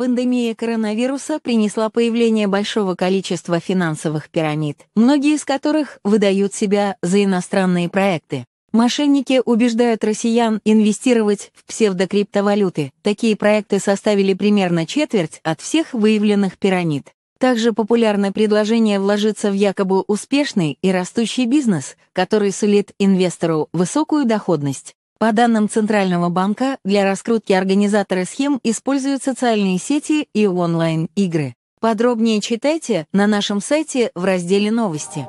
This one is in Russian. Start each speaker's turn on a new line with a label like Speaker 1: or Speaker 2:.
Speaker 1: Пандемия коронавируса принесла появление большого количества финансовых пирамид, многие из которых выдают себя за иностранные проекты. Мошенники убеждают россиян инвестировать в псевдокриптовалюты. Такие проекты составили примерно четверть от всех выявленных пирамид. Также популярное предложение вложиться в якобы успешный и растущий бизнес, который сулит инвестору высокую доходность. По данным Центрального банка, для раскрутки организаторы схем используют социальные сети и онлайн-игры. Подробнее читайте на нашем сайте в разделе «Новости».